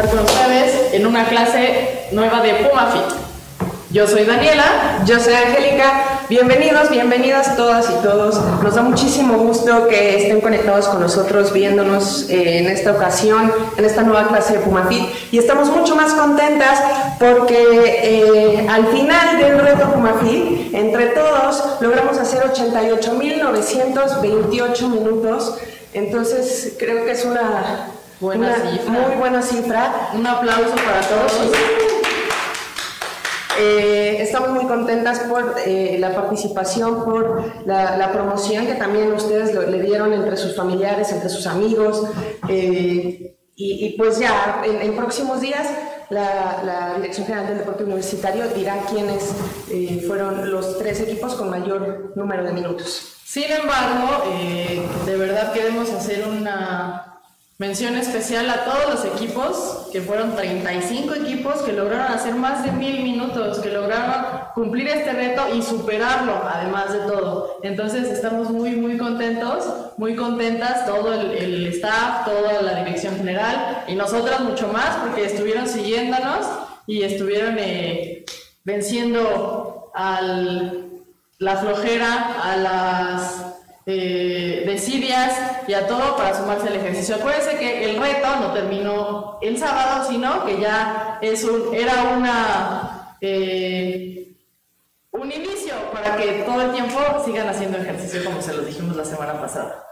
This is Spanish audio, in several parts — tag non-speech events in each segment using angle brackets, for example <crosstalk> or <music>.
estar con ustedes en una clase nueva de Pumafit. Yo soy Daniela. Yo soy Angélica. Bienvenidos, bienvenidas todas y todos. Nos da muchísimo gusto que estén conectados con nosotros, viéndonos eh, en esta ocasión, en esta nueva clase de Pumafit. Y estamos mucho más contentas porque eh, al final del reto Pumafit, entre todos, logramos hacer 88.928 minutos. Entonces, creo que es una, buena muy buena cifra. Un aplauso para todos. Eh, estamos muy contentas por eh, la participación, por la, promoción que también ustedes le dieron entre sus familiares, entre sus amigos. Eh, y, pues ya, en, próximos días, la, Dirección General del Deporte Universitario dirá quiénes fueron los tres equipos con mayor número de minutos. Sin embargo, de verdad queremos hacer una Mención especial a todos los equipos, que fueron 35 equipos que lograron hacer más de mil minutos, que lograron cumplir este reto y superarlo, además de todo. Entonces estamos muy, muy contentos, muy contentas, todo el, staff, toda la dirección general y nosotras mucho más, porque estuvieron siguiéndonos y estuvieron eh, venciendo a la flojera, a las eh, decidias y a todo para sumarse al ejercicio. Acuérdense que el reto no terminó el sábado, sino que ya es un, era una, eh, un inicio para que todo el tiempo sigan haciendo ejercicio como se los dijimos la semana pasada.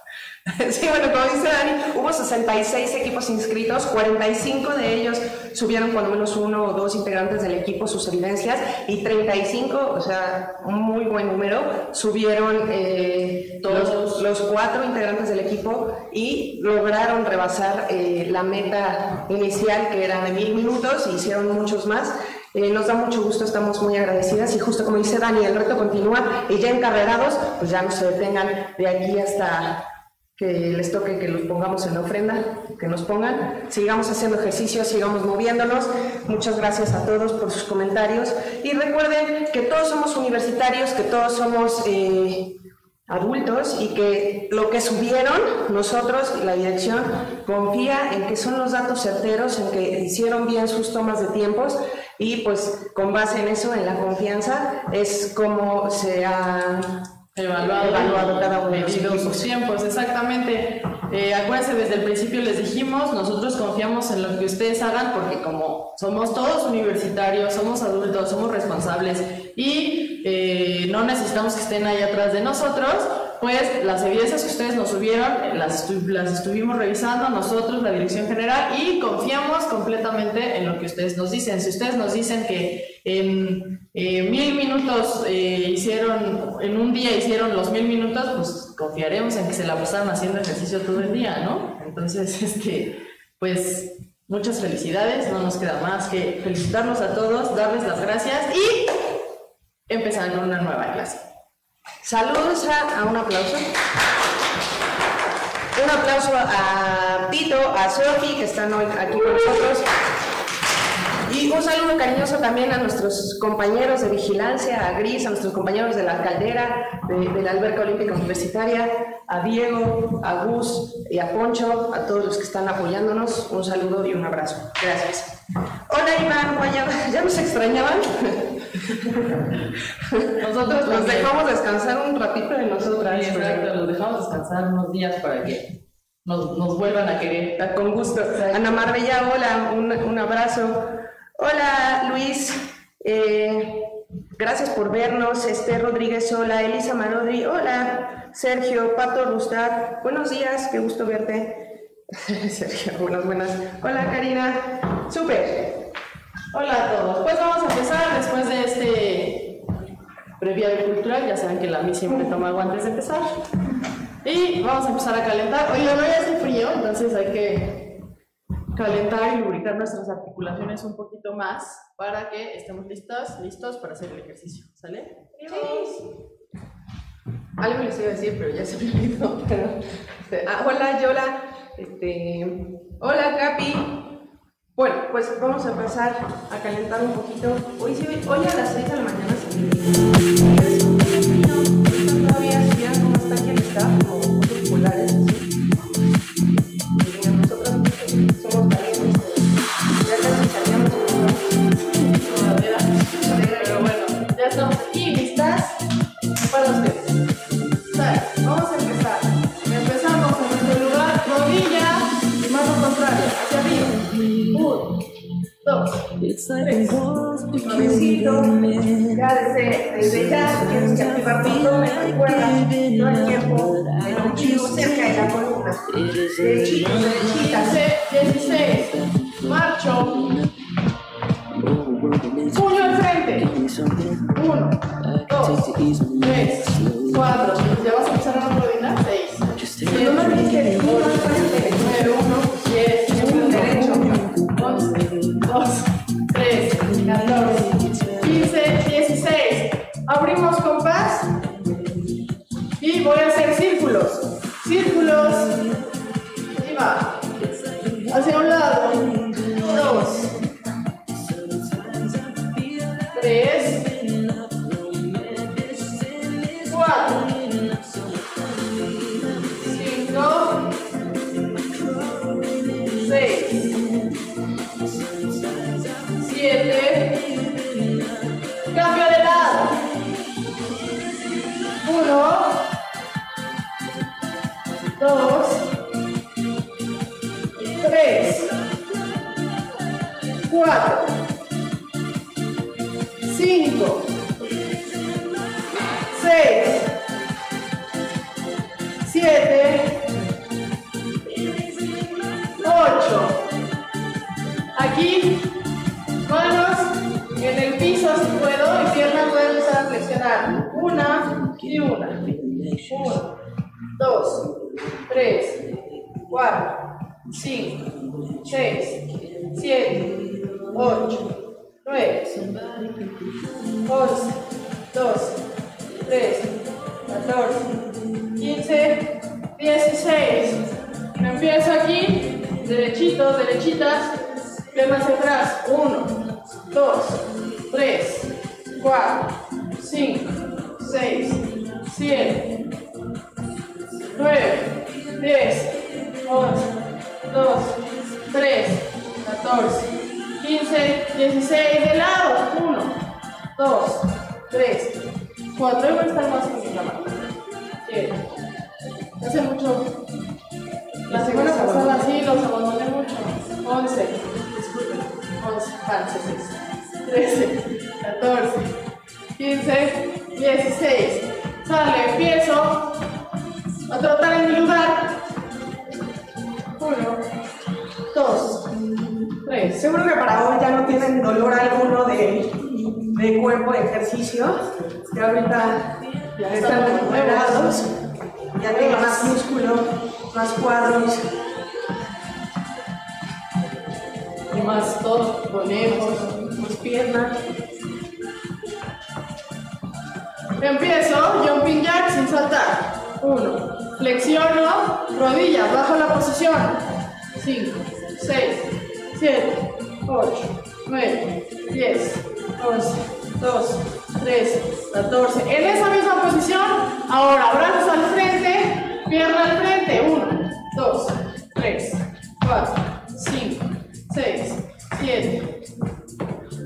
<laughs> Sí, bueno, como dice Dani, hubo 66 equipos inscritos, 45 de ellos subieron cuando menos uno o dos integrantes del equipo sus evidencias y 35, o sea, un muy buen número, subieron eh, todos los, cuatro integrantes del equipo y lograron rebasar eh, la meta inicial que era de mil minutos y hicieron muchos más. Eh, nos da mucho gusto, estamos muy agradecidas y justo como dice Dani, el reto continúa y ya encarrerados, pues ya no se detengan de aquí hasta que les toque que los pongamos en la ofrenda, que nos pongan, sigamos haciendo ejercicio, sigamos moviéndonos. Muchas gracias a todos por sus comentarios y recuerden que todos somos universitarios, que todos somos eh, adultos y que lo que subieron nosotros, la dirección, confía en que son los datos certeros, en que hicieron bien sus tomas de tiempos y pues con base en eso, en la confianza, es como se ha evaluado, evaluado cada uno de sus tiempos, exactamente. Eh, acuérdense, desde el principio les dijimos, nosotros confiamos en lo que ustedes hagan porque como somos todos universitarios, somos adultos, somos responsables y eh, no necesitamos que estén ahí atrás de nosotros, pues las evidencias que ustedes nos subieron las, las estuvimos revisando nosotros, la Dirección General, y confiamos completamente en lo que ustedes nos dicen. Si ustedes nos dicen que en eh, mil minutos eh, hicieron, en un día hicieron los mil minutos, pues confiaremos en que se la pasaron haciendo ejercicio todo el día, ¿no? Entonces, <laughs> este, pues muchas felicidades, no nos queda más que felicitarnos a todos, darles las gracias y empezar una nueva clase. Saludos a, un aplauso. Un aplauso a Tito, a Sofi, que están hoy aquí con nosotros. Y un saludo cariñoso también a nuestros compañeros de vigilancia, a Gris, a nuestros compañeros de la caldera, de, la alberca olímpica universitaria, a Diego, a Gus y a Poncho, a todos los que están apoyándonos. Un saludo y un abrazo. Gracias. Hola Iván, ¿ya nos extrañaban? Nosotros los dejamos descansar un ratito de nosotras. exacto, los dejamos descansar unos días para que nos, nos vuelvan a querer. Con gusto. Ana Marbella, hola, un, un abrazo. Hola Luis, eh, gracias por vernos. Este Rodríguez, hola. Elisa Marodri, hola. Sergio, Pato Rustad, buenos días, qué gusto verte. <laughs> Sergio, buenas, buenas. Hola Karina, súper. Hola a todos. Pues vamos a empezar después de este previario cultural. Ya saben que la mí siempre toma algo antes de empezar. Y vamos a empezar a calentar. Oye, no hace frío, entonces hay que calentar y lubricar nuestras articulaciones un poquito más para que estemos listos, listos para hacer el ejercicio. ¿Sale? Sí. Algo les iba a decir, pero ya se me olvidó. <laughs> Este, ah, hola, Yola. Este, hola, Capi. Bueno, pues vamos a pasar a calentar un poquito. Hoy, sí, hoy a las 6 de la mañana se todavía como está aquí el staff, dos, tres, suavecito, ya desde, desde ya tienes que activar tu abdomen, recuerda, no el tiempo, el ombligo cerca de la columna, derechito, derechita, 16, marcho, puño al frente, 1, 2, 3, 4, Empiezo aquí, derechitos, derechitas, piernas hacia atrás. Uno, dos, tres, cuatro, cinco, seis, siete, nueve, diez, once, doce, trece, catorce, quince, dieciséis, de lado. Uno, dos, tres, cuatro. Voy a estar más con mi cámara. Hace mucho. La semana pasada sí los abandoné mucho. 11, disculpen, 11, 6, 13, 14, 15, 16. Sale, empiezo a trotar en mi lugar. 1, 2, 3. Seguro que para hoy ya no tienen dolor alguno de, de cuerpo de ejercicio. Ya ahorita ya están recuperados. Ya tienen más músculo, más cuadros. Y más todo, conejos. más piernas. Empiezo, jumping jack sin saltar. 1. Flexiono, rodillas, bajo la posición. 5, 6, 7, 8, 9, 10, 11, 12, 13, 14. En esa misma posición, ahora brazos al frente, pierna al frente. 1, 2, 3, 4, 5, 6, 7,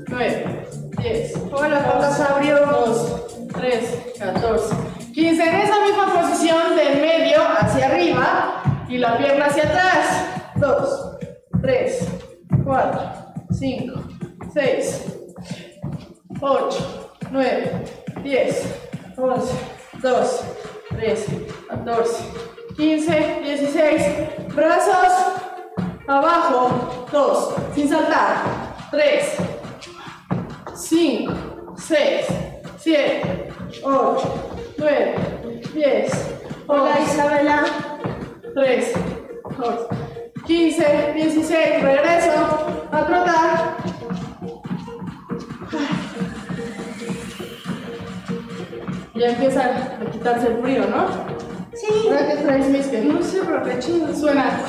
9, 10. Pongan las patas abrió. 2, 3, 14, 15. En esa misma posición del medio hacia arriba y la pierna hacia atrás. 2, 3, 4, 5, 6, 8, 9, 10, 11, 12, 13, 14, 15, 16. Brazos abajo. 2, sin saltar. 3, 5, 6, 7, 8, 9, 10, Hola 11, Isabela. 13, 14, 15, 16, regreso a trotar. Ya empieza a quitarse el frío, ¿no? Sí. Ahora que traes mis que No sé, pero qué chido. suena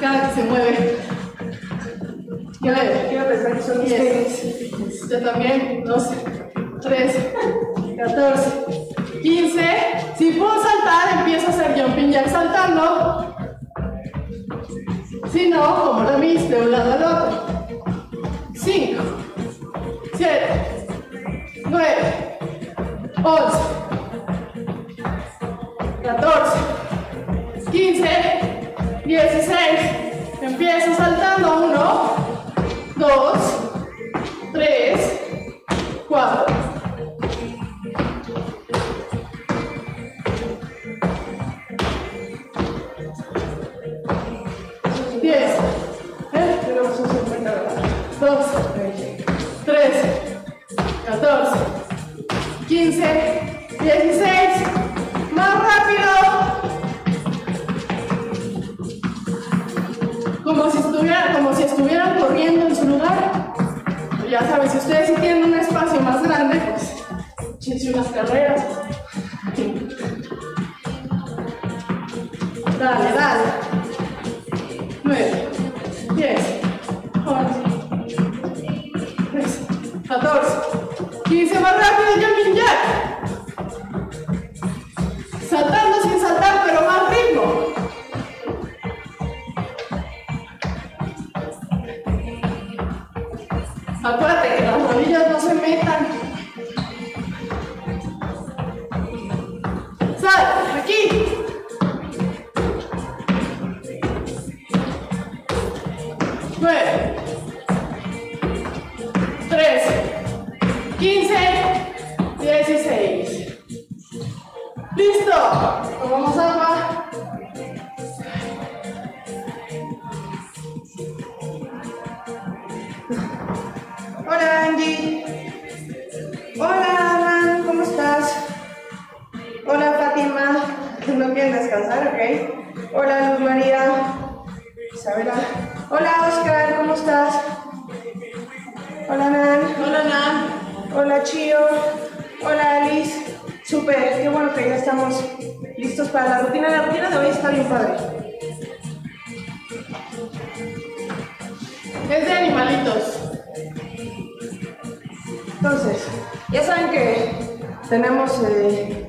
cada que se mueve. Quiero, quiero pensar que son mis tenis. 10, yo también, 12, 13, 14, 15. Si puedo saltar, empiezo a hacer jumping jack saltando. Si no, como lo viste, de un lado al otro. 5, 7, 9, 11, 14, 15, 16. Empiezo saltando. 1, 2, 3, 4. Hola Chio. Hola Alice. Súper, qué bueno que ya estamos listos para la rutina. La rutina de hoy está bien padre. Es de animalitos. Entonces, ya saben que tenemos eh,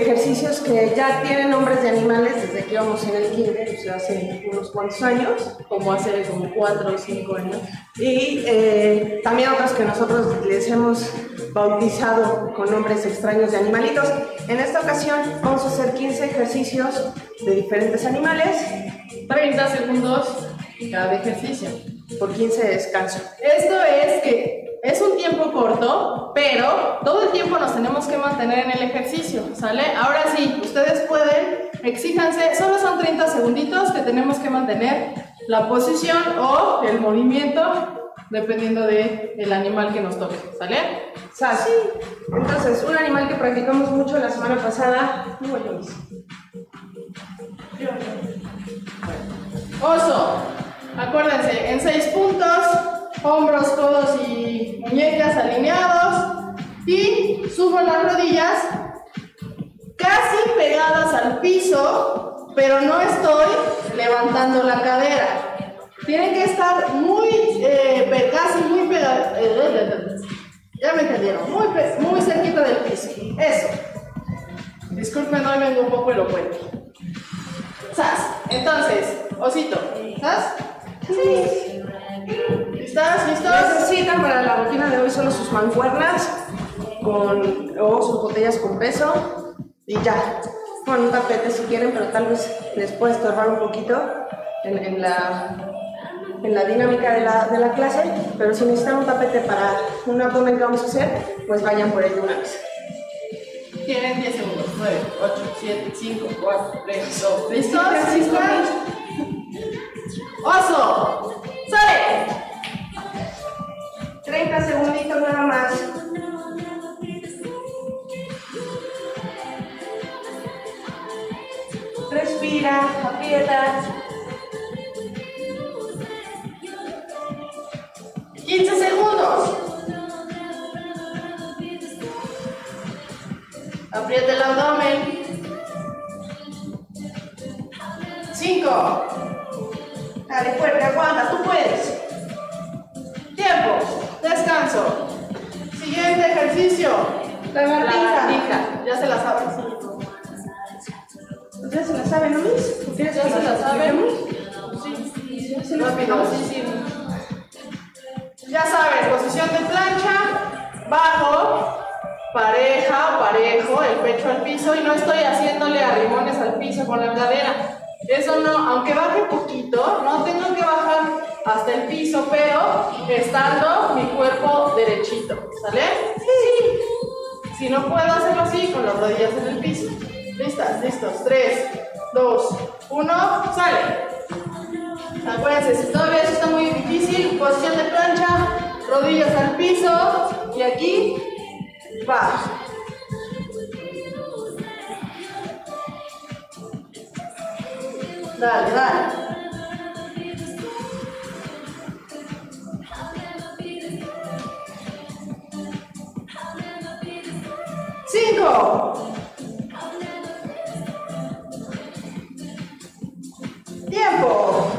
ejercicios que ya tienen nombres de animales desde que íbamos en el kinder, o sea, hace unos cuantos años. Como hace como 4 o 5 años. Y eh, también otros que nosotros les hemos bautizado con nombres extraños de animalitos. En esta ocasión vamos a hacer 15 ejercicios de diferentes animales 30 segundos cada ejercicio. por 15 de descanso. Esto es que es un tiempo corto, pero todo el tiempo nos tenemos que mantener en el ejercicio, ¿sale? Ahora sí, ustedes pueden, exíjanse, solo son 30 segunditos que tenemos que mantener la posición o el movimiento, dependiendo del el animal que nos toque, ¿sale? Sal. Entonces, un animal que practicamos mucho la semana pasada. Bueno. Oso, acuérdense, en seis puntos, hombros, codos y muñecas alineados y subo las rodillas casi pegadas al piso, pero no estoy levantando la cadera. Tienen que estar muy, eh, casi muy pegadas. ya me entendieron, muy, muy cerquita del piso. Eso. Disculpen, hoy vengo un poco elocuente. ¿Sas? Entonces, osito. ¿Sas? Sí. ¿Estás? ¿Listos? Necesitan para la rutina de hoy solo sus mancuernas con, o sus botellas con peso y ya. Con un tapete si quieren, pero tal vez les puede estorbar un poquito en, en la, en la dinámica de la, de la clase, pero si necesitan un tapete para un abdomen que vamos a hacer, pues vayan por ello una vez. Tienen 10 segundos. 9, 8, 7, 5, 4, 3, 2. ¿Listos? Sí, ¿Listos? ¡Oso! ¡Sale! 30 segunditos nada más. Respira, aprieta. 15 segundos. Aprieta el abdomen. 5. Dale fuerte, aguanta, tú puedes. Tiempo. Descanso. Siguiente ejercicio. Lagartija. Ya se la saben. ¿Ustedes se la saben, no, quieres Ya se la saben. Sí. Rápido, sí, sí. Ya sabes, posición de plancha, bajo, pareja o parejo, el pecho al piso y no estoy haciéndole arrimones al piso con la cadera. Eso no, aunque baje hasta el piso, pero estando mi cuerpo derechito, ¿sale? Sí. Si no puedo hacerlo así, con las rodillas en el piso. ¿Listas? ¿Listos? 3, 2, 1, sale. Acuérdense, si todavía eso está muy difícil, posición de plancha, rodillas al piso y aquí va. Dale, dale. Cinco. Tiempo.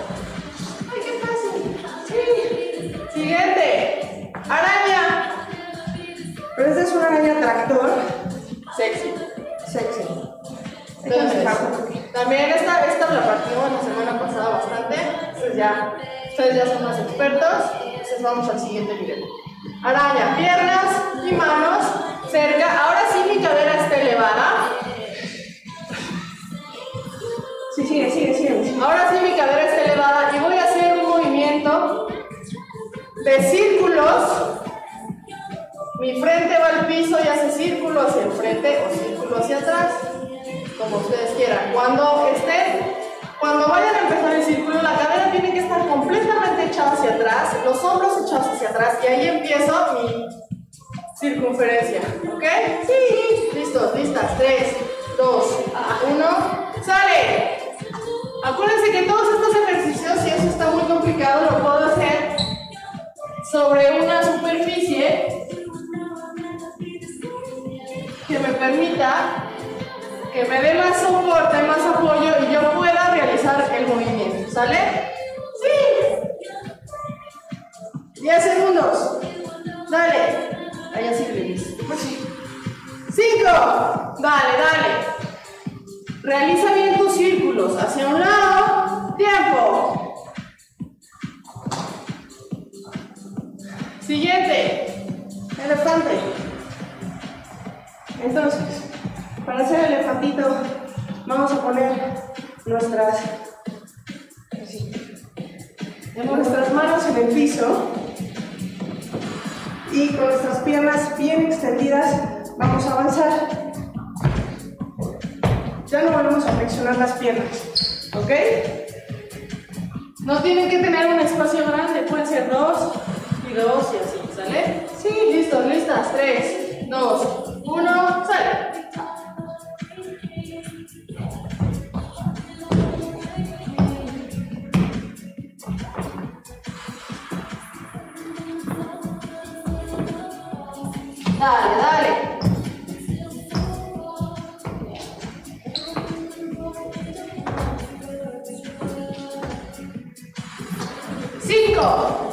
Ay, qué fácil. Sí. Siguiente. Araña. Pero esta es una araña tractor. Sexy. Sexy. Entonces, también esta, esta la partimos la semana pasada bastante. Entonces ya, ustedes ya son más expertos. Entonces vamos al siguiente nivel. Araña, piernas y manos cerca. Ahora sí mi cadera está elevada. Sí, sigue, sigue, sigue. Ahora sí mi cadera está elevada y voy a hacer un movimiento de círculos. Mi frente va al piso y hace círculo hacia el frente o círculo hacia atrás, como ustedes quieran. Cuando estén, cuando vayan a empezar el círculo, la cadera tiene que estar completamente echada hacia atrás, los hombros echados hacia atrás y ahí empiezo mi circunferencia. ¿Ok? Sí. Listos, listas. 3, 2, 1. ¡Sale! Acuérdense que todos estos ejercicios, si eso está muy complicado, lo puedo hacer sobre una superficie que me permita que me dé más soporte, más apoyo y yo pueda realizar el movimiento. ¿Sale? Sí. 10 segundos. Dale. Ahí así sí. 5. Dale, dale. Realiza bien tus círculos. Hacia un lado. Tiempo. Siguiente. Elefante. Entonces, para hacer el elefantito, vamos a poner nuestras, nuestras manos en el piso y con nuestras piernas bien extendidas vamos a avanzar. Ya no volvemos a flexionar las piernas, ¿ok? No tienen que tener un espacio grande, pueden ser dos y dos y así, ¿sale? Sí, listos, listas, tres, dos, uno, sale. Dale, dale. Cinco.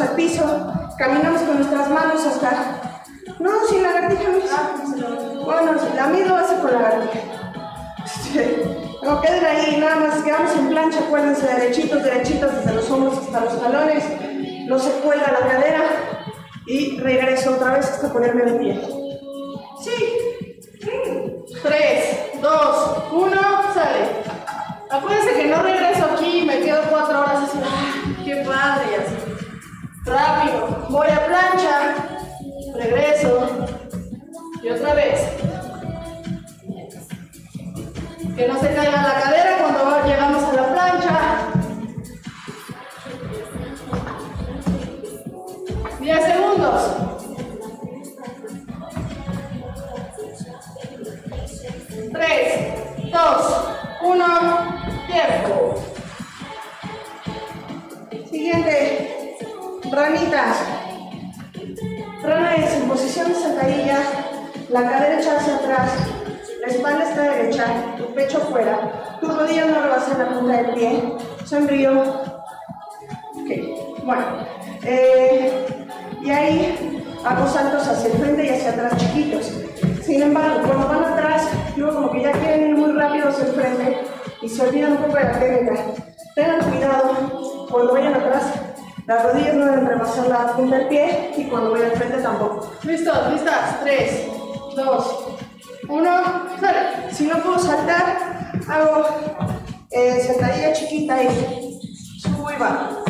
Al piso. Caminamos con nuestras manos hasta. No, sin lagartija, mis. Bueno, la mía lo hace con lagartija. No queden ahí, nada más quedamos en plancha, acuérdense, derechitos, derechitos, desde los hombros hasta los talones, no se cuelga la cadera y regreso otra vez hasta ponerme de pie. Sí. 3, 2, 1, sale. Acuérdense que no regreso aquí y me quedo cuatro Rápido. Voy a plancha, regreso y otra vez. Que no se caiga la cadera cuando llegamos a la plancha. 10 segundos. Tres, dos, uno, tiempo. Siguiente, ranitas. Rana es en posición de sentadilla, la cadera echada hacia atrás, la espalda está derecha, tu pecho fuera, tus rodillas no rebasan la punta del pie, sonrío. Ok, bueno. Eh, y ahí hago saltos hacia el frente y hacia atrás chiquitos. Sin embargo, cuando van atrás, luego como que ya quieren ir muy rápido hacia el frente y se olvidan un poco de la técnica. Tengan cuidado cuando vayan atrás. Las rodillas no deben rebasar la punta del pie y cuando vayan al frente tampoco. Listos, listas. 3, 2, 1, sale. Si no puedo saltar, hago eh, sentadilla chiquita y subo y bajo.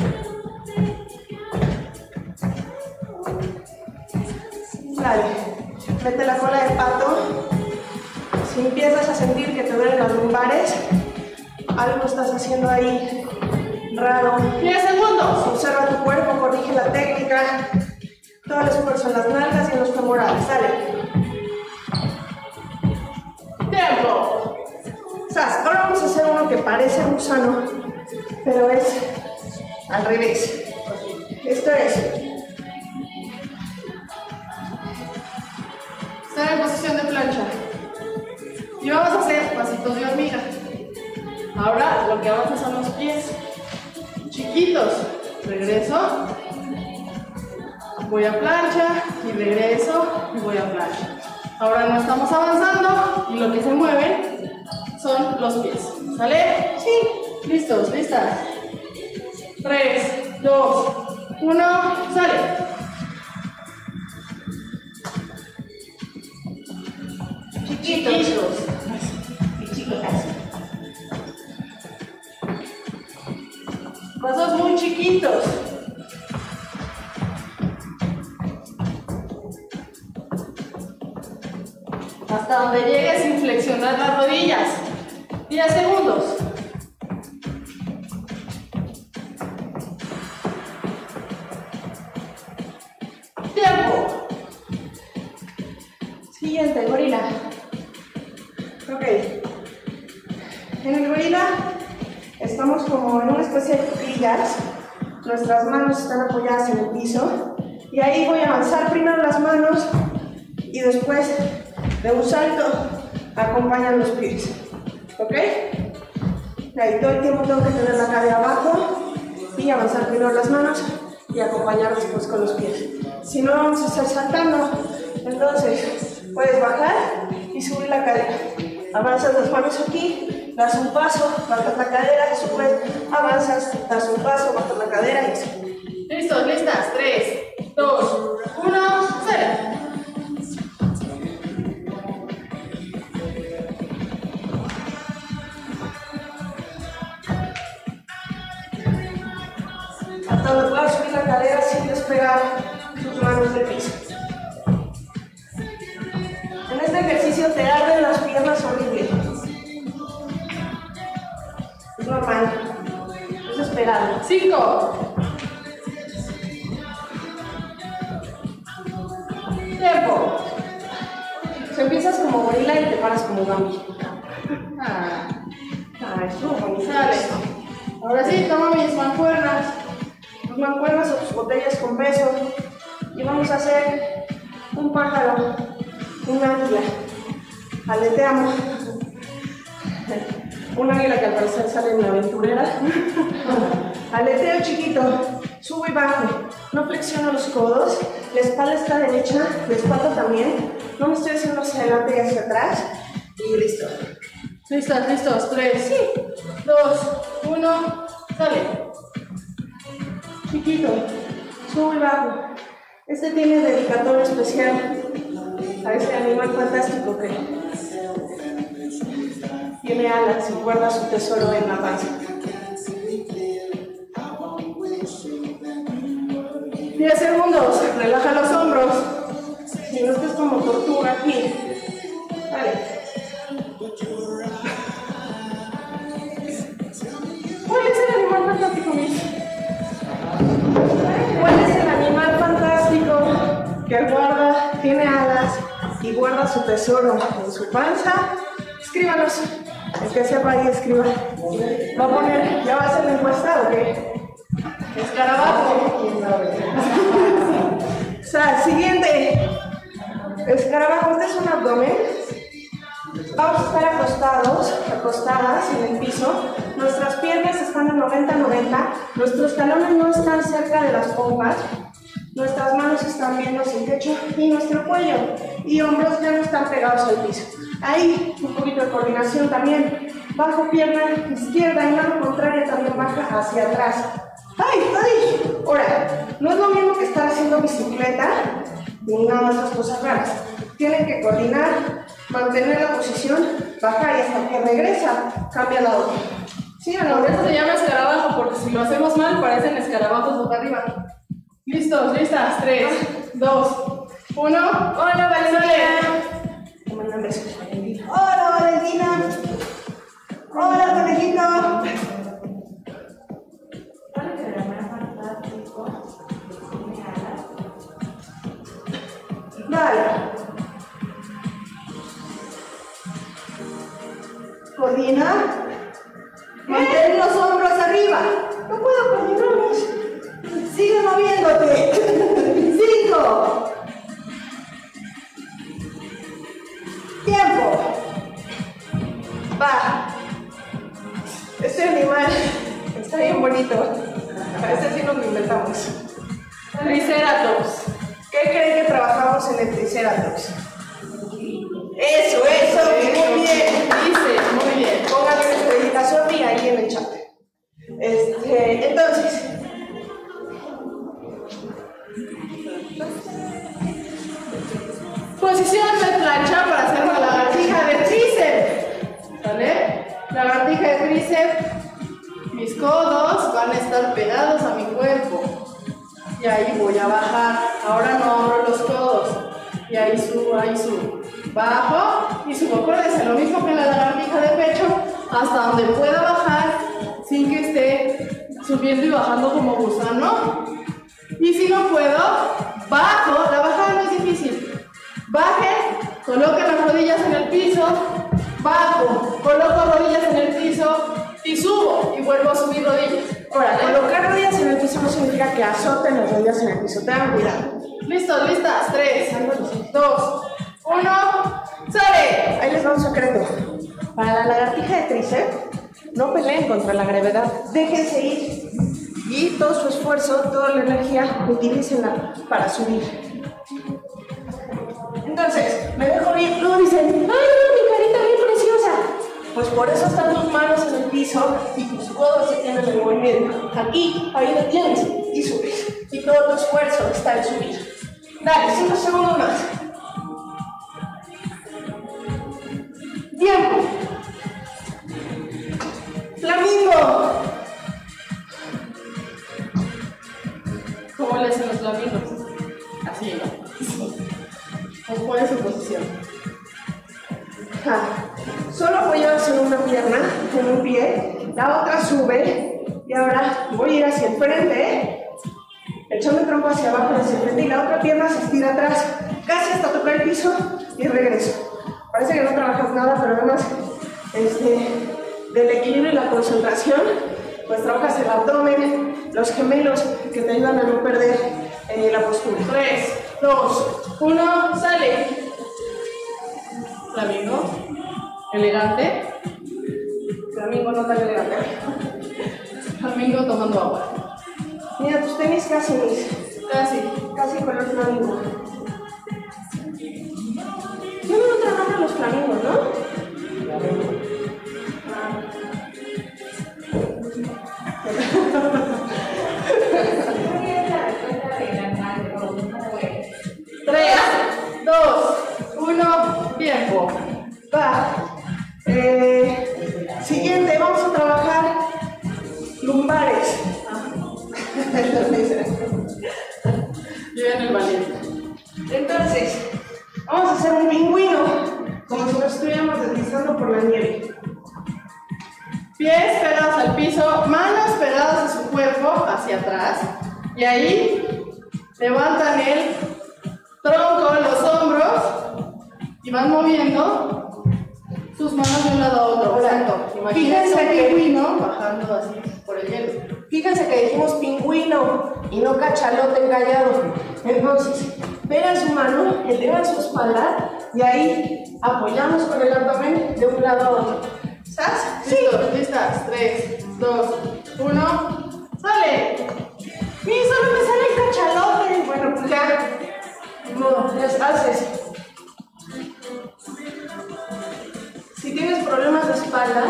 Dale, mete la cola de pato. Si empiezas a sentir que te duelen las lumbares, algo estás haciendo ahí raro. 10 segundos. Observa tu cuerpo, corrige la técnica. Todo el esfuerzo en las nalgas y en los femorales. Dale. Tiempo. Sas, ahora vamos a hacer uno que parece gusano, pero es al revés. Esto es, Estar en posición de plancha. Y vamos a hacer pasitos de hormiga. Ahora lo que avanza son los pies. Chiquitos. Regreso. Voy a plancha y regreso y voy a plancha. Ahora no estamos avanzando y lo que se mueven son los pies. ¿Sale? Sí. Listos, listas. 3, 2, 1, sale. Las rodillas. Todo el tiempo tengo que tener la cadera abajo y avanzar primero las manos y acompañar después con los pies. Si no, vamos a estar saltando. Entonces, puedes bajar y subir la cadera. Avanzas las manos aquí, das un paso, bajas la cadera, subes, avanzas, das un paso, bajas la cadera y subes. Listos, listas. 3, 2, 1, despegar tus manos del piso. En este ejercicio te arden las piernas horrible. Es normal. Es esperado. 5. Tiempo. Si empiezas como gorila y te paras como Bambi. Ah, Ah, estuvo bonito. sale. Ahora sí, toma mis mancuernas. Mancuernas o tus botellas con peso. Y vamos a hacer un pájaro, un águila. Aleteamos. Un águila que al parecer sale en la aventurera. <laughs> Aleteo chiquito, subo y bajo. No flexiono los codos. La espalda está derecha, la espalda también. No me estoy haciendo hacia adelante y hacia atrás. Y listo. Listas, listos. 3, 2, 1, sale. Chiquito, subo y bajo. Este tiene dedicatoria especial a este animal fantástico que tiene alas y guarda su tesoro en la panza. 10 segundos, relaja los hombros. Si no estés como tortuga aquí. Vale. ¿Cuál es el animal fantástico, Miss? Guarda, tiene alas y guarda su tesoro en su panza? Escríbanos. El que sepa ahí escriba. Va a poner, ¿ya va a ser la encuesta o qué? Escarabajo. O sea, siguiente. Escarabajo, este es un abdomen. Vamos a estar acostados, acostadas en el piso. Nuestras piernas están en 90-90. Nuestros talones no están cerca de las pompas. Nuestras manos están viendo hacia el techo y nuestro cuello y hombros ya no están pegados al piso. Ahí un poquito de coordinación también. Bajo pierna izquierda y mano contraria también baja hacia atrás. ¡Ay, ay! Ahora, no es lo mismo que estar haciendo bicicleta y nada más las cosas raras. Tienen que coordinar, mantener la posición, bajar y hasta que regresa, cambia la otra. ¿Sí no? Eso se llama escarabajo, porque si lo hacemos mal parecen escarabajos boca arriba. ¿Listos? ¿Listas? Tres, dos, uno. Hola, Valentina. Te mando un beso. Hola, Valentina. Hola, conejito. Vale. Coordina. Mantén los hombros arriba. No puedo coordinarlos. Sigue moviéndote. <laughs> Cinco. Tiempo. Va. Este animal está bien bonito. Este sí nos lo inventamos. Triceratops. ¿Qué creen que trabajamos en el Triceratops? Esfuerzo, toda la energía, utilícenla para subir. Entonces, me dejo ir. Luego dicen, ¡ay, mi carita bien preciosa! Pues por eso están tus manos en el piso y tus codos se tienen en movimiento. Aquí, ahí lo tienes. Y subes. Y todo tu esfuerzo está en subir. Dale, cinco segundos más. Así, ¿no? ¿O cuál es su posición? Ajá. Solo apoyados en una pierna, en un pie, la otra sube y ahora voy a ir hacia el frente, echando el tronco hacia abajo, hacia el frente y la otra pierna se estira atrás, casi hasta tocar el piso y regreso. Parece que no trabajas nada, pero además este, del equilibrio y la concentración, pues trabajas el abdomen, los gemelos que te ayudan a no perder eh, la postura. Tres, dos, uno, sale. Flamingo. Elegante. Flamingo no tan elegante. Flamingo tomando agua. Mira, tus tenis casi mis. Casi. Casi color flamingo. Tienen otra nombre los flamingos, ¿no? Tiempo. Va. Eh, siguiente, vamos a trabajar lumbares. Yo en el valiente. Entonces, vamos a hacer un pingüino, como si nos estuviéramos deslizando por la nieve. Pies pegados al piso, manos pegadas a su cuerpo hacia atrás. Y ahí levantan el tronco, van moviendo sus manos de un lado a otro. Exacto. Fíjense que- pingüino bajando así por el hielo. Fíjense que dijimos pingüino y no cachalote encallado. Entonces, pegan su mano, elevan su espalda y ahí apoyamos con el abdomen de un lado a otro. ¿Estás? Listos, listas. Tres, dos, uno. ¡Sale! Sí, solo me sale el cachalote. Bueno, pues ya. No, les haces. problemas de espalda,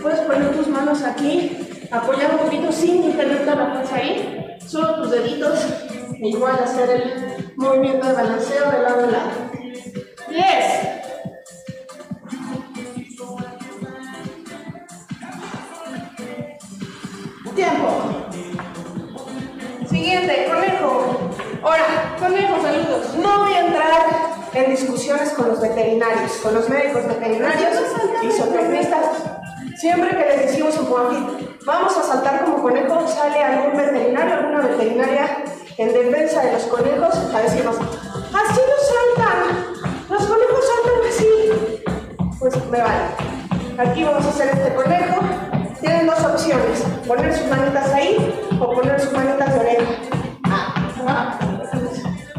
puedes poner tus manos aquí, apoyar un poquito sin tener la balanza ahí, solo tus deditos, e igual hacer el movimiento de balanceo de lado a lado. 10. Tiempo. Siguiente, conejo. Ahora, conejo, saludos. No voy a entrar en discusiones con los veterinarios, con los médicos veterinarios y zootecnistas. Siempre que les decimos un Juanji, vamos a saltar como conejo, sale algún veterinario, alguna veterinaria en defensa de los conejos a decirnos, así no saltan, los conejos saltan así. Pues me vale. Aquí vamos a hacer este conejo. Tienen dos opciones, poner sus manitas ahí o poner sus manitas de oreja. Ah, ah,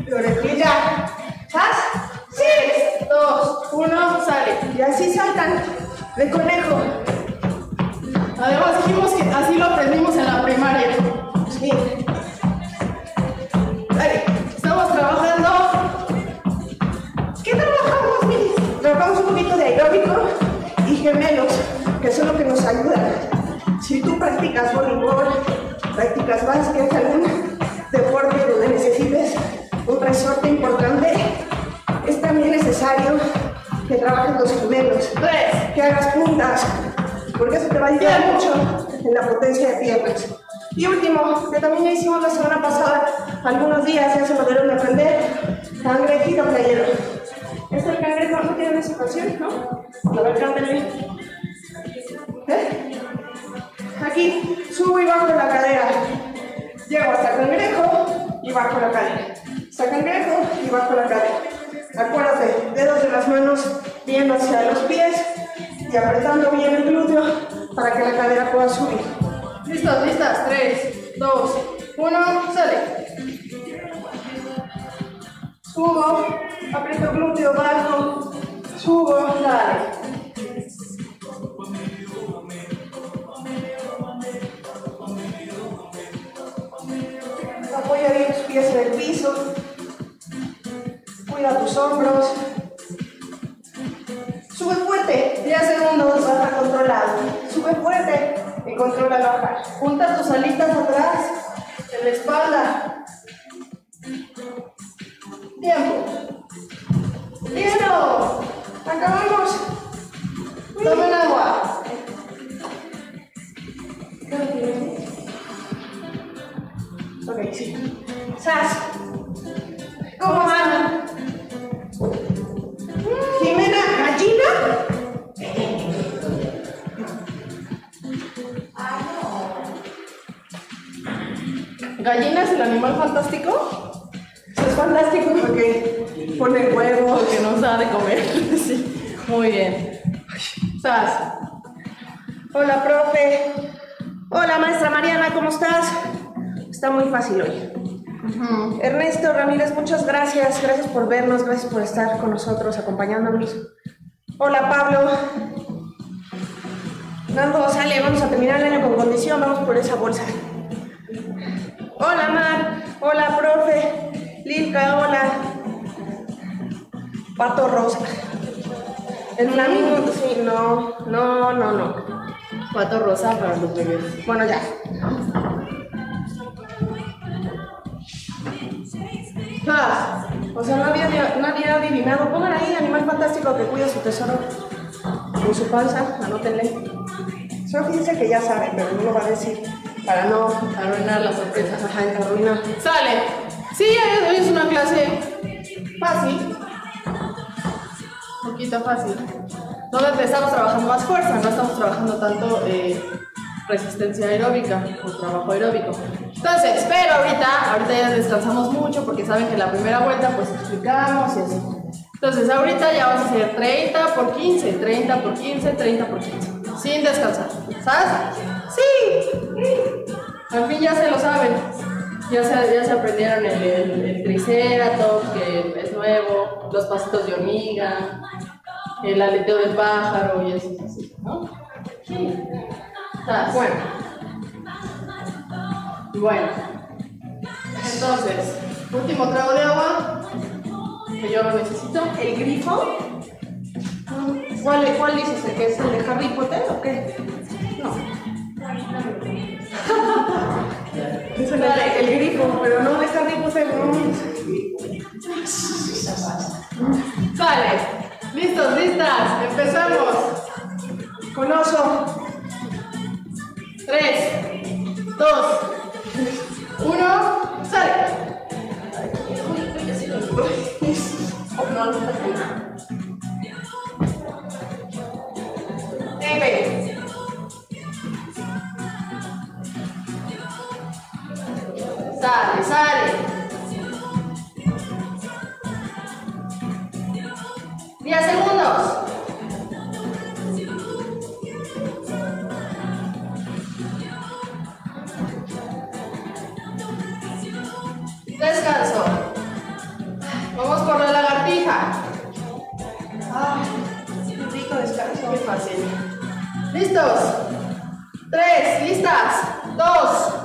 de orejilla. Dos, uno, sale. Y así saltan de conejo. Además dijimos que así lo aprendimos en la primaria. Estamos trabajando. ¿Qué trabajamos, Miris? Trabajamos un poquito de aeróbico y gemelos, que son lo que nos ayudan. Si tú practicas voleibol, practicas básquet, algún deporte donde necesites un resorte importante, necesario que trabajes los gemelos, que hagas puntas, porque eso te va a ayudar mucho en la potencia de piernas. Y último, que también ya hicimos la semana pasada, algunos días ya se lo dieron de aprender, cangrejito playero. ¿Es el cangrejo? ¿No tienen esa canción? ¿No? A ver, cántenle. ¿Eh? Aquí, subo y bajo la cadera. Llego hasta el cangrejo y bajo la cadera. Hasta el cangrejo y bajo la cadera. Acuérdate, dedos de las manos viendo hacia los pies y apretando bien el glúteo para que la cadera pueda subir. ¿Listos? ¿Listas? Tres, dos, uno, sale. Subo, aprieto glúteo, bajo, subo, dale. Apoya bien tus pies en el piso. Tus hombros. Sube fuerte. 10 segundos, baja controlado. Sube fuerte y controla la bajar. Junta tus alitas atrás, en la espalda. Tiempo. ¡Listo! ¡Acabamos! Tomen agua. Ok, sí. Ramírez, muchas gracias. Gracias por vernos, gracias por estar con nosotros, acompañándonos. Hola, Pablo. Nando, sale, vamos a terminar el año con condición, vamos por esa bolsa. Hola, Mar. Hola, profe. Lilka, hola. Pato Rosa. Un minuto, sí, no, no, no, no. Pato rosa para los bebés. Bueno, ya. Ah, o sea, había, nadie ha adivinado. Pongan ahí animal fantástico que cuida su tesoro en su panza, anótenle. Solo fíjense que ya saben, pero no lo va a decir para no Arruinar la sorpresa. ajá, arruinar. Sale. Sí, hoy es una clase fácil. Un poquito fácil. Donde estamos trabajando más fuerza, no estamos trabajando tanto eh, resistencia aeróbica o trabajo aeróbico. Entonces, pero ahorita, ahorita ya descansamos mucho porque saben que la primera vuelta pues explicamos y así. Entonces, ahorita ya vamos a hacer 30 por 15, 30 por 15, 30 por 15, sin descansar. ¿Sabes? Sí. Al fin ya se lo saben. Ya se, ya se aprendieron el, el, el triceratops, que es nuevo, los pasitos de hormiga, el aleteo del pájaro y eso, así, ¿no? Sí. Bueno. Bueno. Entonces, último trago de agua que yo lo necesito. El grifo. ¿Cuál, cuál dices? ¿El que es el de Harry Potter o qué? No. <laughs> el, grifo, pero no es Harry Potter. Vale. Listos, listas. Empezamos. Con oso. 3, 2, 1, sale. Sale, sale. Diez segundos. ¿Listos? Tres, listas. Dos,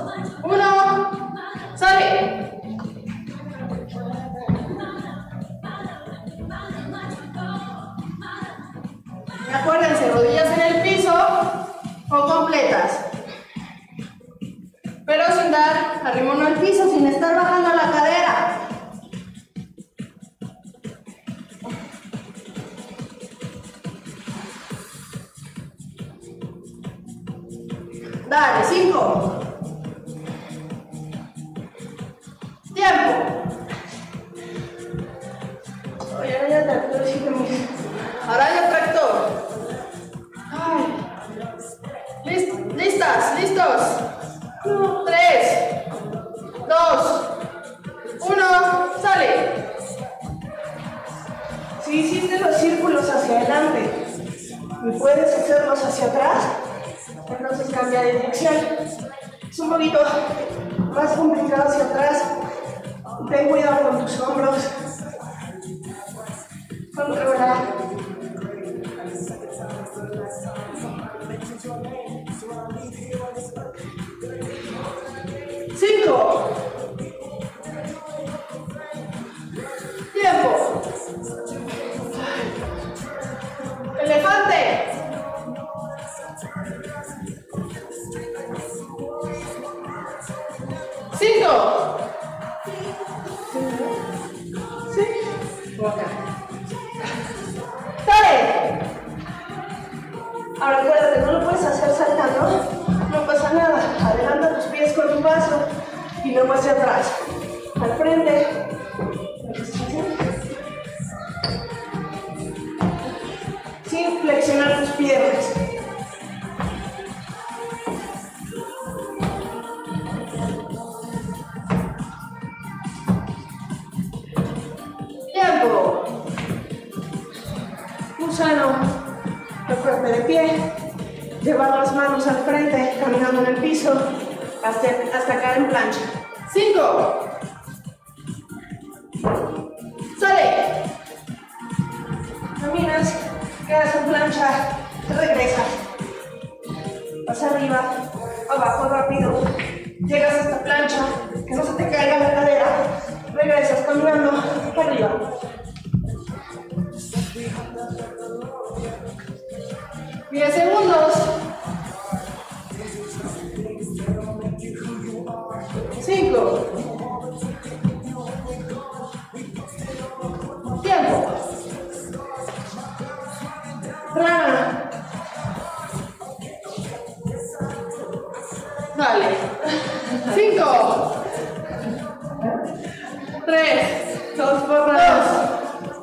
tres, dos borrados.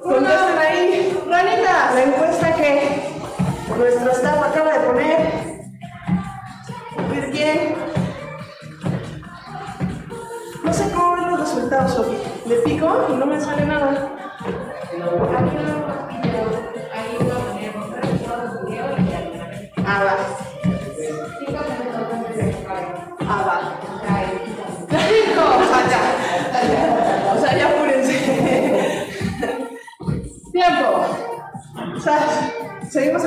Dos, uno, ahí. Ranitas. La encuesta que nuestro staff acaba de poner. Virgen. No sé cómo ven los resultados, Sofi. Le pico y no me sale nada.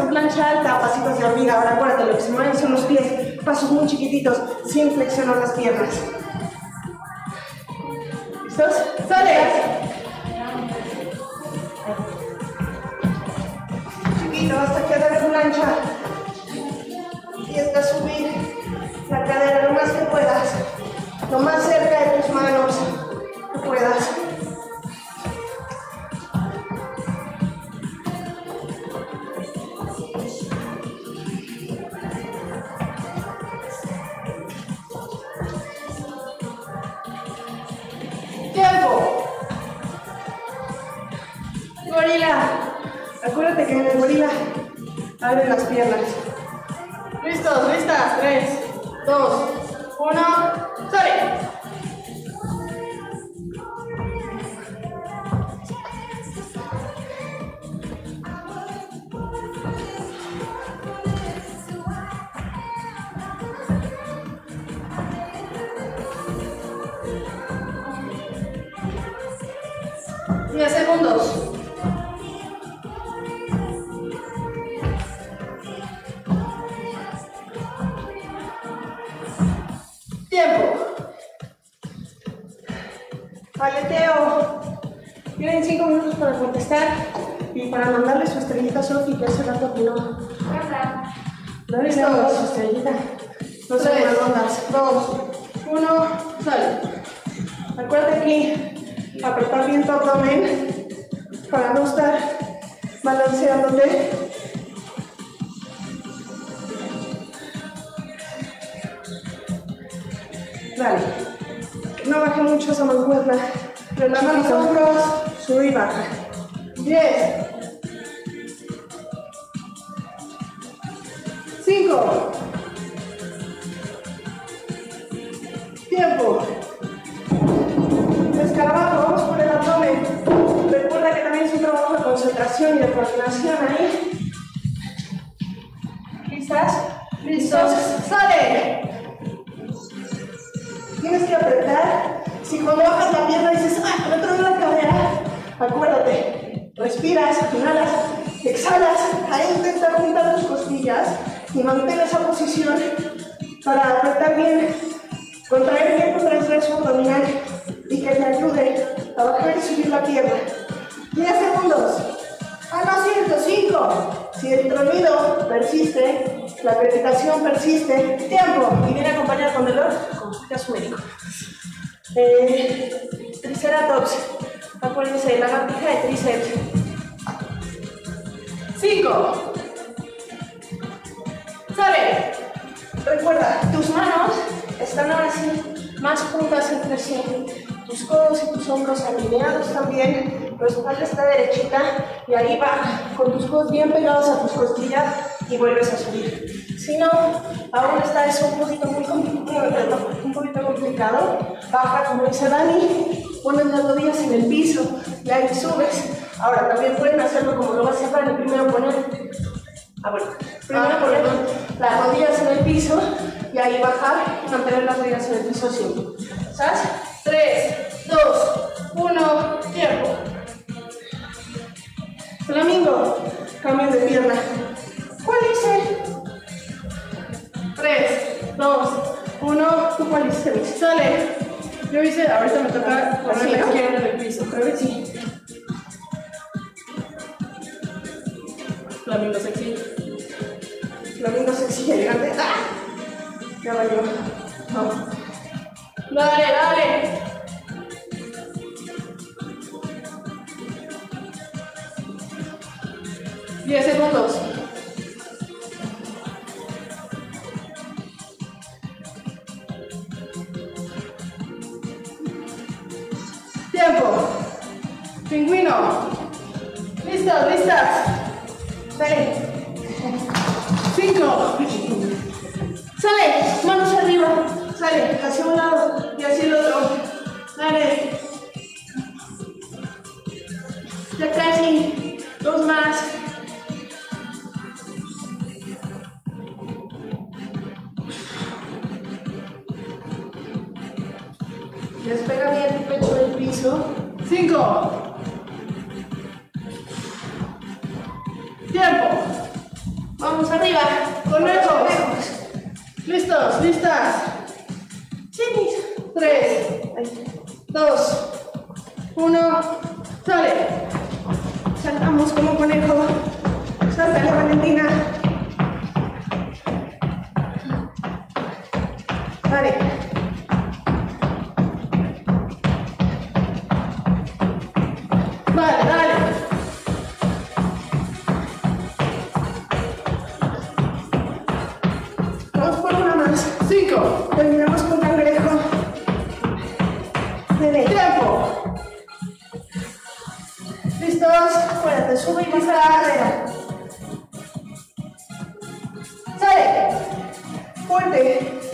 plancha alta, pasitos de hormiga. Ahora acuérdate, lo que se mueven son los pies. Pasos muy chiquititos, sin flexionar las piernas. ¿Listos? ¡Sale! Diez segundos. Contraer bien tu transverso abdominal y que te ayude a bajar y subir la pierna. 10 segundos. Ah, no, cierto, 5. Si el tronido persiste, la crepitación persiste, tiempo. Y viene acompañado con dolor, consulta a su médico. Eh, triceratops. Acuérdense, lagartija de tríceps. Cinco. Sale. Recuerda, tus manos están ahora sí más juntas entre sí. Tus codos y tus hombros alineados también. Tu espalda está derechita y ahí va con tus codos bien pegados a tus costillas y vuelves a subir. Si no, aún está eso un poquito muy complicado, un poquito complicado. Baja como dice Dani, pones las rodillas en el piso y ahí subes. Ahora también pueden hacerlo como lo va a hacer Dani. Primero poner Ah, bueno. Primero Ah, poner las rodillas en el piso y ahí bajar y mantener las rodillas en el piso siempre. ¿Sabes? Tres, dos, uno, tiempo. Flamingo. Cambio de pierna. ¿Cuál hice? Tres, dos, uno, ¿Tú cuál hice? Sale. Yo hice, ahorita me toca poner la izquierda en el piso. Creo que sí. Flamingo sexy. Flamingo sexy elegante. ¡Ah! No. Dale, dale. Diez segundos.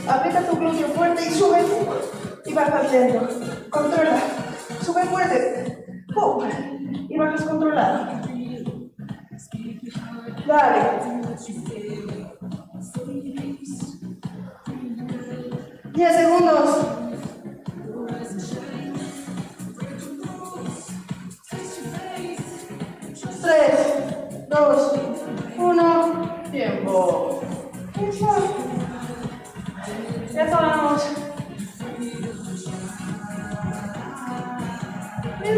Aprieta tu glúteo fuerte y sube y al centro. Controla. Sube fuerte. Y bajas controlado. Dale. 10 segundos. 3, 2, 1. Tiempo. Ya acabamos.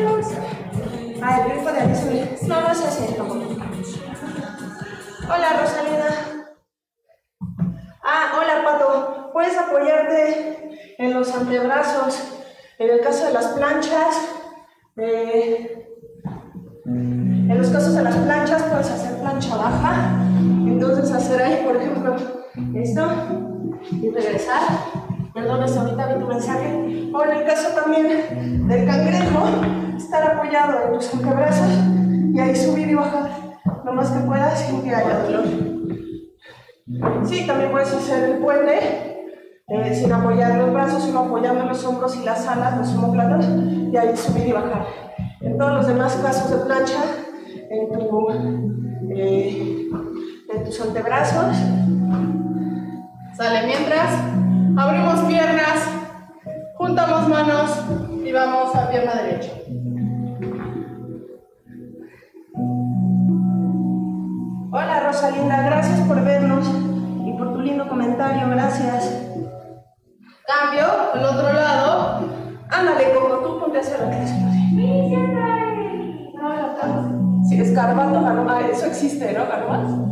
Vamos. Ay, el grifo de Alice. No, no se hace tampoco. Hola, Rosalina. Ah, hola, Pato. Puedes apoyarte en los antebrazos. En el caso de las planchas, eh, en los casos de las planchas puedes hacer plancha baja. Entonces hacer ahí, por ejemplo, esto y regresar. Perdón, es ahorita vi tu mensaje. O en el caso también del cangrejo, estar apoyado en tus antebrazos y ahí subir y bajar lo más que puedas sin que haya dolor. Sí, también puedes hacer el puente eh, sin apoyar los brazos, sino apoyando los hombros y las alas, los homóplatos, y ahí subir y bajar. En todos los demás casos de plancha, en, tu, eh, en tus antebrazos. Sale mientras. Abrimos piernas. Juntamos manos y vamos a pierna derecha. Hola Rosalinda, gracias por vernos y por tu lindo comentario, gracias. Cambio, al otro lado. Ándale, Coco, tú ponte a hacer lo que te Sí, escarbato, ah, eso existe, ¿no? Garmas.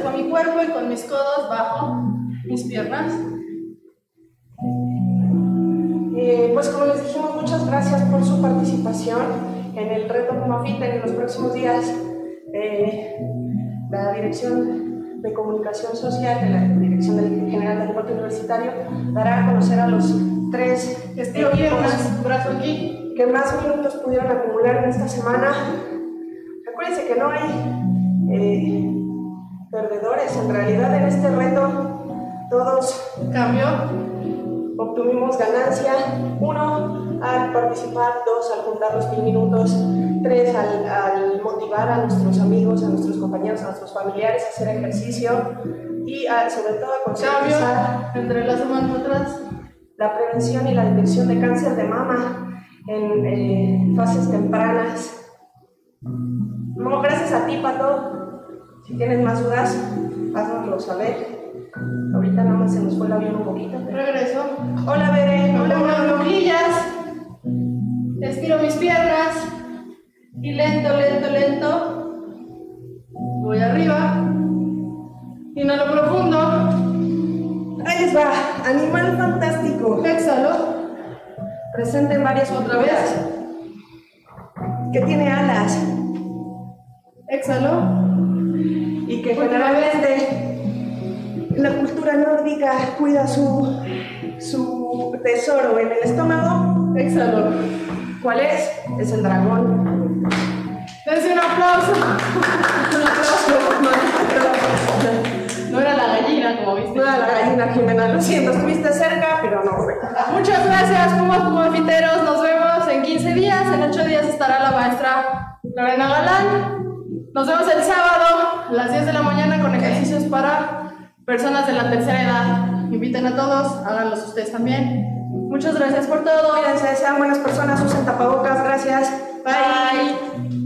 Acerco a mi cuerpo y con mis codos bajo mis piernas. Eh, pues como les dijimos, muchas gracias por su participación en el reto Comafita en los próximos días. eh, la Dirección de Comunicación Social de la Dirección del General del Deporte Universitario dará a conocer a los tres piernas, brazo aquí. que más minutos pudieron acumular en esta semana. Acuérdense que no hay eh, perdedores, en realidad en este reto todos Cambio, obtuvimos ganancia. Uno, al participar. Dos, al juntar los mil minutos. Tres, al, al motivar a nuestros amigos, a nuestros compañeros, a nuestros familiares a hacer ejercicio. Y a- sobre todo a concientizar entre las manos la prevención y la detección de cáncer de mama en eh, fases tempranas. No, gracias a ti, Pato. Si tienes más dudas, haznoslo saber. Ahorita nada más se nos fue el avión un poquito. pero- Regreso. Hola, Bere. Me Hola, hola. rodillas. Estiro mis piernas. Y lento, lento, lento. Voy arriba. Inhalo profundo. Ahí les va. Animal fantástico. Exhalo. Presente en varias Otra vez. Que tiene alas. Exhalo. Y que generalmente la cultura nórdica cuida su, su tesoro en el estómago. Exhalo. ¿Cuál es? Es el dragón. Dense un aplauso. <laughs> Un aplauso. No era la gallina, como viste. No era la gallina Jimena, lo siento, estuviste cerca, pero no. Muchas gracias, Pumas Pumafiteros. Nos vemos en 15 días. En 8 días estará la maestra Lorena Galán. Nos vemos el sábado a las 10 de la mañana con ejercicios para personas de la tercera edad. Inviten a todos, háganlos ustedes también. Muchas gracias por todo. Cuídense, sean buenas personas, usen tapabocas, gracias. Bye.